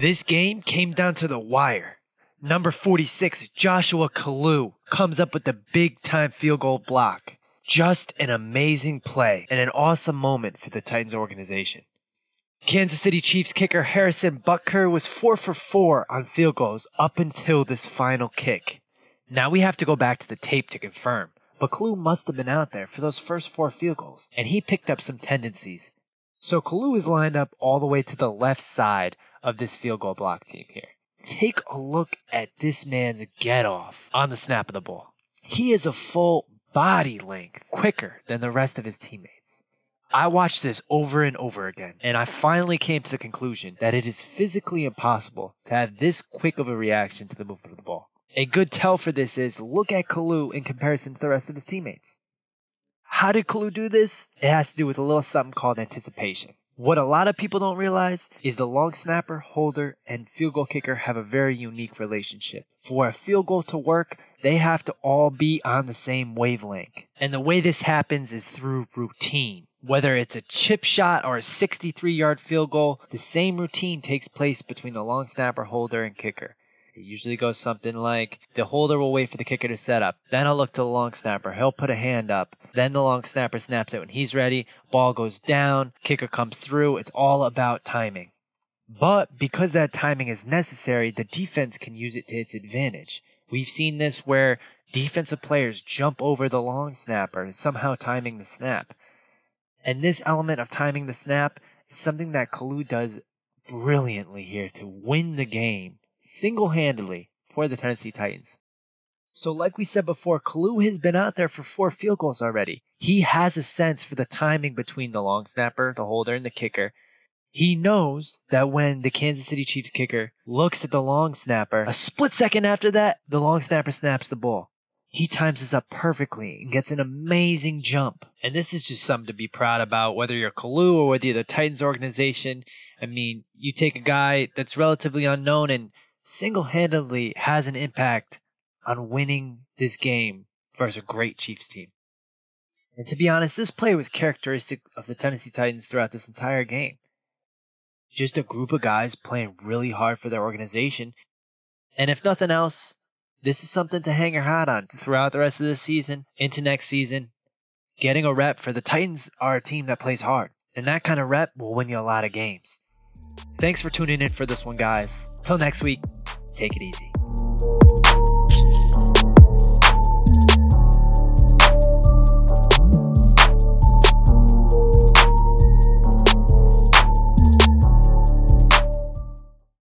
This game came down to the wire. Number 46, Joshua Kalu, comes up with the big time field goal block. Just an amazing play and an awesome moment for the Titans organization. Kansas City Chiefs kicker Harrison Butker was 4 for 4 on field goals up until this final kick. Now we have to go back to the tape to confirm, but Kalu must have been out there for those first four field goals, and he picked up some tendencies. So Kalu is lined up all the way to the left side of this field goal block team here. Take a look at this man's get off on the snap of the ball. He is a full body length quicker than the rest of his teammates. I watched this over and over again, and I finally came to the conclusion that it is physically impossible to have this quick of a reaction to the movement of the ball. A good tell for this is look at Kalu in comparison to the rest of his teammates. How did Kalu do this? It has to do with a little something called anticipation. What a lot of people don't realize is the long snapper, holder, and field goal kicker have a very unique relationship. For a field goal to work, they have to all be on the same wavelength. And the way this happens is through routine. Whether it's a chip shot or a 63 yard field goal, the same routine takes place between the long snapper, holder, and kicker. It usually goes something like the holder will wait for the kicker to set up. Then I'll look to the long snapper. He'll put a hand up. Then the long snapper snaps it when he's ready. Ball goes down. Kicker comes through. It's all about timing. But because that timing is necessary, the defense can use it to its advantage. We've seen this where defensive players jump over the long snapper, somehow timing the snap. And this element of timing the snap is something that Kalu does brilliantly here to win the game single handedly for the Tennessee Titans. So, like we said before, Kalu has been out there for four field goals already. He has a sense for the timing between the long snapper, the holder, and the kicker. He knows that when the Kansas City Chiefs kicker looks at the long snapper, a split second after that, the long snapper snaps the ball. He times this up perfectly and gets an amazing jump. And this is just something to be proud about, whether you're Kalu or whether you're the Titans organization. I mean, you take a guy that's relatively unknown and single handedly has an impact on winning this game versus a great Chiefs team. And to be honest, this play was characteristic of the Tennessee Titans throughout this entire game. Just a group of guys playing really hard for their organization. And if nothing else, this is something to hang your hat on throughout the rest of this season, into next season. Getting a rep for the Titans are a team that plays hard, and that kind of rep will win you a lot of games. Thanks for tuning in for this one, guys. Till next week, take it easy.